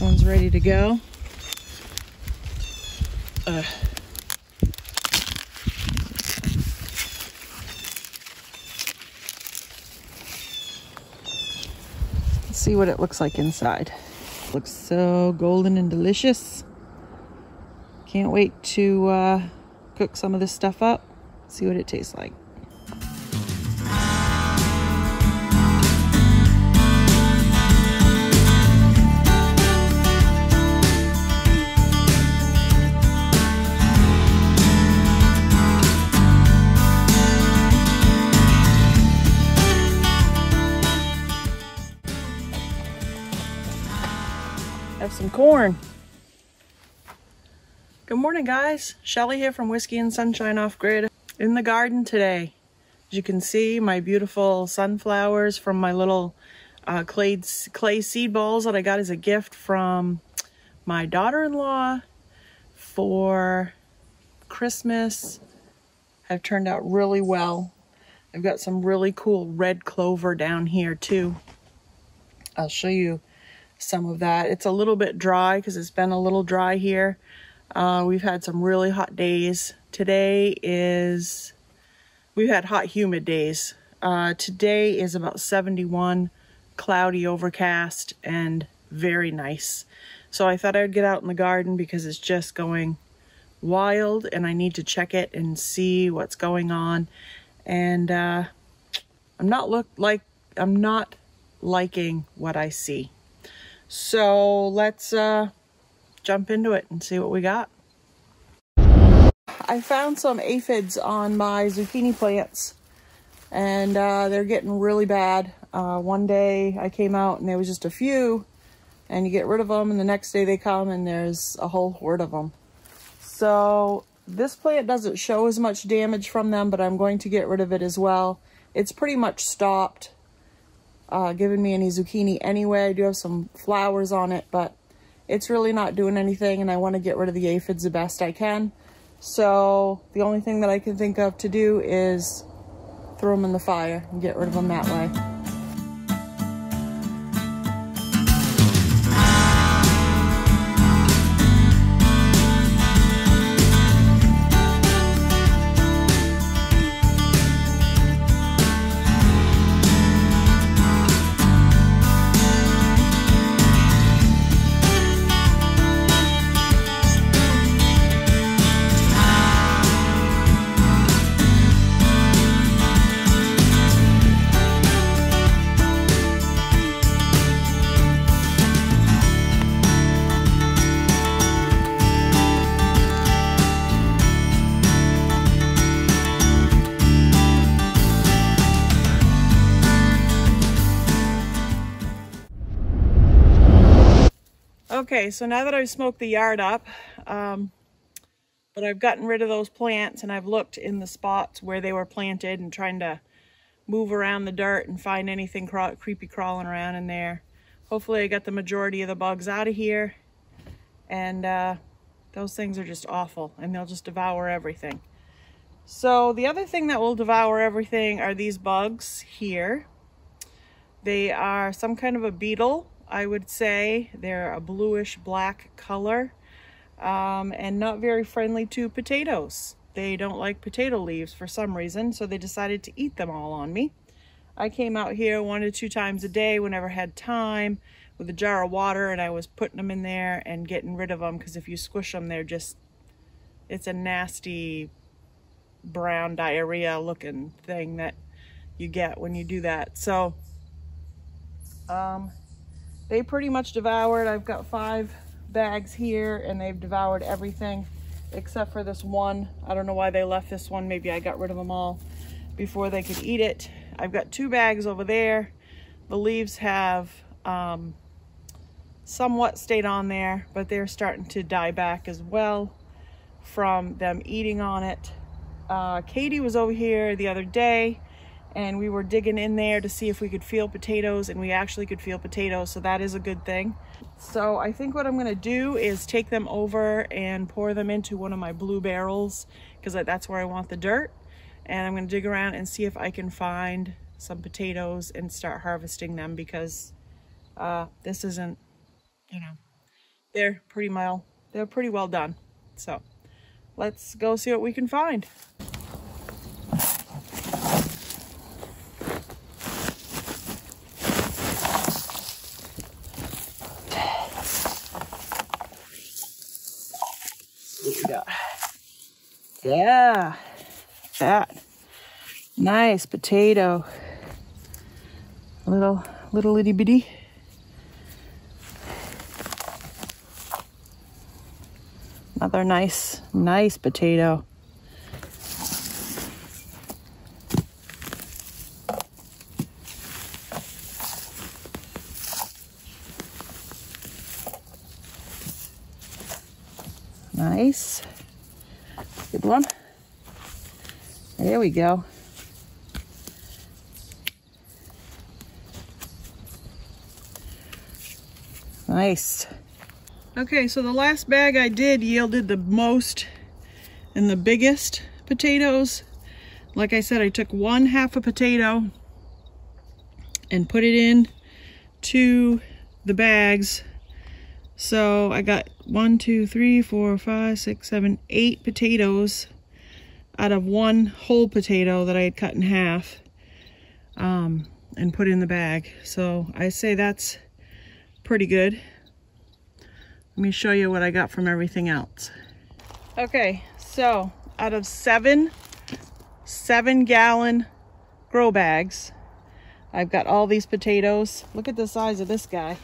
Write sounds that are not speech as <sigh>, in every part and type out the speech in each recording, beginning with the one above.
This one's ready to go. Uh, let's see what it looks like inside. Looks so golden and delicious. Can't wait to uh, cook some of this stuff up, see what it tastes like. Some corn. Good morning, guys. Shelly here from Whiskey and Sunshine Off Grid in the garden today. As you can see, my beautiful sunflowers from my little uh, clay, clay seed balls that I got as a gift from my daughter-in-law for Christmas have turned out really well. I've got some really cool red clover down here too. I'll show you some of that. It's a little bit dry because it's been a little dry here. Uh, we've had some really hot days. Today is, we've had hot humid days. Uh, today is about 71, cloudy, overcast, and very nice. So I thought I'd get out in the garden because it's just going wild and I need to check it and see what's going on. And uh, I'm not look like, I'm not liking what I see. So let's uh, jump into it and see what we got. I found some aphids on my zucchini plants and uh, they're getting really bad. Uh, one day I came out and there was just a few and you get rid of them and the next day they come and there's a whole horde of them. So this plant doesn't show as much damage from them, but I'm going to get rid of it as well. It's pretty much stopped uh, giving me any zucchini anyway. I do have some flowers on it, but it's really not doing anything and I want to get rid of the aphids the best I can. So the only thing that I can think of to do is throw them in the fire and get rid of them that way. Okay, so now that I've smoked the yard up, um, but I've gotten rid of those plants and I've looked in the spots where they were planted and trying to move around the dirt and find anything craw creepy crawling around in there. Hopefully I got the majority of the bugs out of here and uh, those things are just awful and they'll just devour everything. So the other thing that will devour everything are these bugs here. They are some kind of a beetle I would say. They're a bluish black color um, and not very friendly to potatoes. They don't like potato leaves for some reason, so they decided to eat them all on me. I came out here one to two times a day whenever I had time with a jar of water and I was putting them in there and getting rid of them because if you squish them, they're just, it's a nasty brown diarrhea looking thing that you get when you do that. So, um, they pretty much devoured. I've got five bags here and they've devoured everything except for this one. I don't know why they left this one. Maybe I got rid of them all before they could eat it. I've got two bags over there. The leaves have um, somewhat stayed on there, but they're starting to die back as well from them eating on it. Uh, Katie was over here the other day and we were digging in there to see if we could feel potatoes and we actually could feel potatoes so that is a good thing so I think what I'm gonna do is take them over and pour them into one of my blue barrels because that's where I want the dirt and I'm gonna dig around and see if I can find some potatoes and start harvesting them because uh, this isn't you know they're pretty well, they're pretty well done. So let's go see what we can find. Yeah, that nice potato. Little, little itty bitty. Another nice, nice potato. Nice. Good one. There we go. Nice. Okay, so the last bag I did yielded the most and the biggest potatoes. Like I said, I took one half a potato and put it in to the bags. So I got one, two, three, four, five, six, seven, eight potatoes out of one whole potato that I had cut in half um, and put in the bag. So I say that's pretty good. Let me show you what I got from everything else. Okay, so out of seven, seven gallon grow bags, I've got all these potatoes. Look at the size of this guy.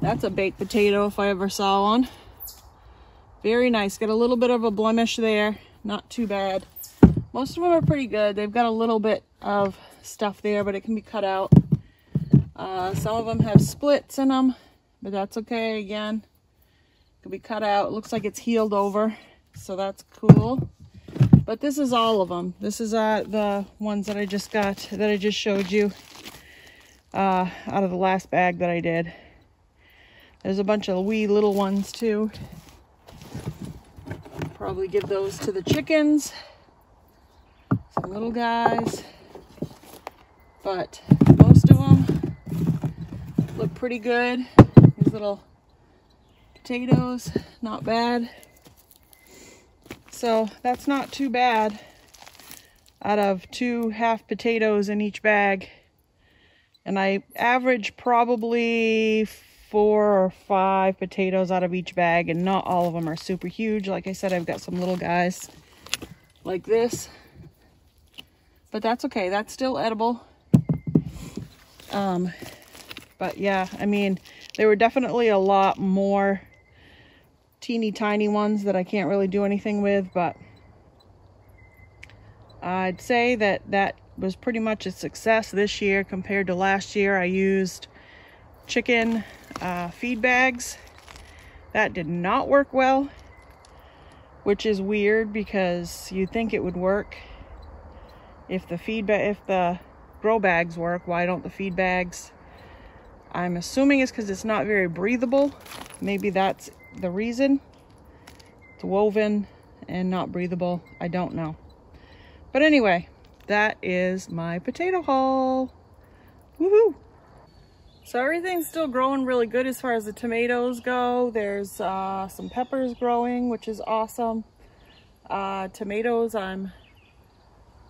That's a baked potato if I ever saw one. Very nice. Got a little bit of a blemish there. Not too bad. Most of them are pretty good. They've got a little bit of stuff there, but it can be cut out. Uh, some of them have splits in them but that's okay again. Could be cut out. It looks like it's healed over, so that's cool. But this is all of them. This is uh, the ones that I just got, that I just showed you uh, out of the last bag that I did. There's a bunch of wee little ones too. Probably give those to the chickens. Some little guys. But most of them look pretty good These little potatoes, not bad. So that's not too bad out of two half potatoes in each bag. And I average probably four or five potatoes out of each bag and not all of them are super huge. Like I said, I've got some little guys like this, but that's okay. That's still edible. Um, but yeah, I mean, there were definitely a lot more teeny tiny ones that I can't really do anything with, but I'd say that that was pretty much a success this year compared to last year. I used chicken uh, feed bags. That did not work well, which is weird because you think it would work. If the feedback, if the grow bags work, why don't the feed bags? I'm assuming it's because it's not very breathable. Maybe that's the reason. It's woven and not breathable. I don't know. But anyway, that is my potato haul. Woohoo! So everything's still growing really good as far as the tomatoes go. There's uh, some peppers growing, which is awesome. Uh, tomatoes I'm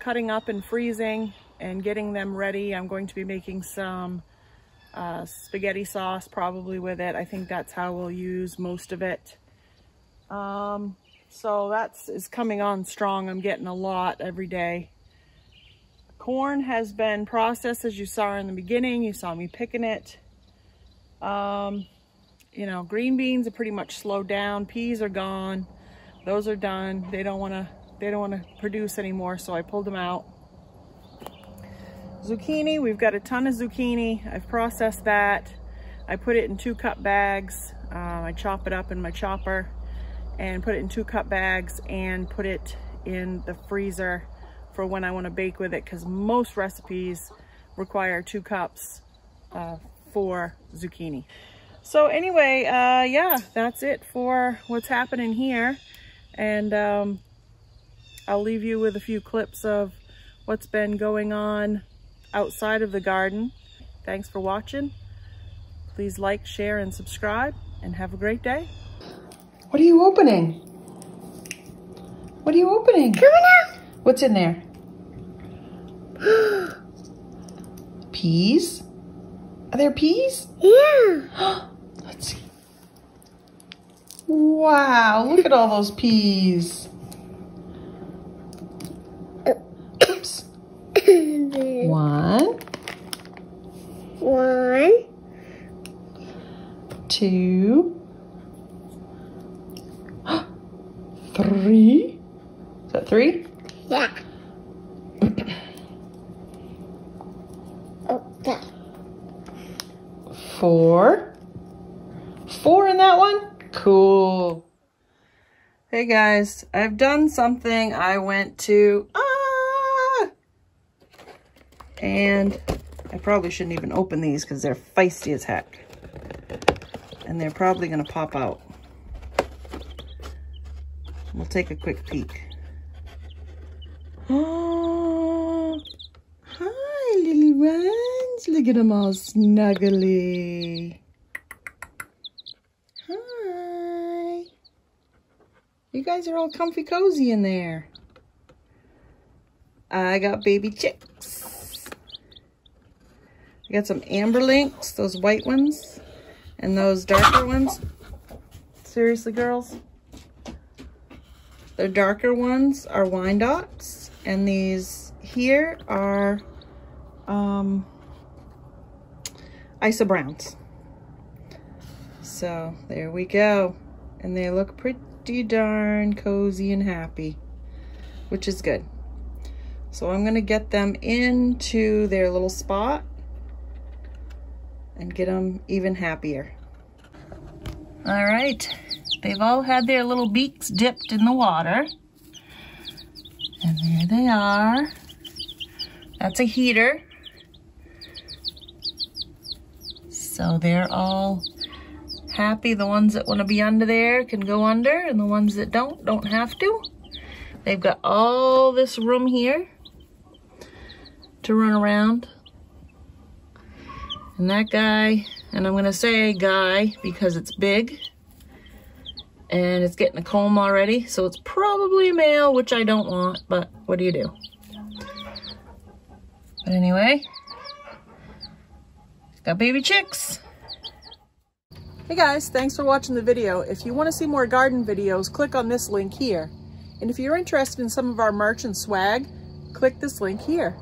cutting up and freezing and getting them ready. I'm going to be making some uh, spaghetti sauce probably with it. I think that's how we'll use most of it. Um, so that's is coming on strong. I'm getting a lot every day. Corn has been processed as you saw in the beginning. You saw me picking it. Um, you know, green beans are pretty much slowed down. Peas are gone. Those are done. They don't want to they don't want to produce anymore, so I pulled them out. Zucchini, we've got a ton of zucchini. I've processed that. I put it in two cup bags. Um, I chop it up in my chopper and put it in two cup bags and put it in the freezer for when I want to bake with it because most recipes require two cups uh, for zucchini. So anyway, uh, yeah, that's it for what's happening here. And um, I'll leave you with a few clips of what's been going on outside of the garden. Thanks for watching. Please like, share, and subscribe. and have a great day. What are you opening? What are you opening? Coming out. What's in there? <gasps> peas? Are there peas? Yeah. <gasps> Let's see. Wow, look at all those peas. Oops. <coughs> One, One, two, <gasps> three. Is that three? Yeah. okay. Four. Four in that one? Cool. Hey guys, I've done something. I went to, ah! And I probably shouldn't even open these because they're feisty as heck. And they're probably gonna pop out. We'll take a quick peek. Oh, <gasps> hi, little ones. Look at them all snuggly. Hi. You guys are all comfy cozy in there. I got baby chicks. I got some Amberlinks, those white ones, and those darker ones. Seriously, girls? The darker ones are Wyandottes, and these here are um. So there we go. And they look pretty darn cozy and happy, which is good. So I'm gonna get them into their little spot and get them even happier. All right, they've all had their little beaks dipped in the water. And there they are. That's a heater. So they're all happy. The ones that want to be under there can go under, and the ones that don't, don't have to. They've got all this room here to run around. And that guy, and I'm going to say guy because it's big, and it's getting a comb already, so it's probably a male, which I don't want, but what do you do? But anyway, got baby chicks. Hey guys, thanks for watching the video. If you want to see more garden videos, click on this link here. And if you're interested in some of our merch and swag, click this link here.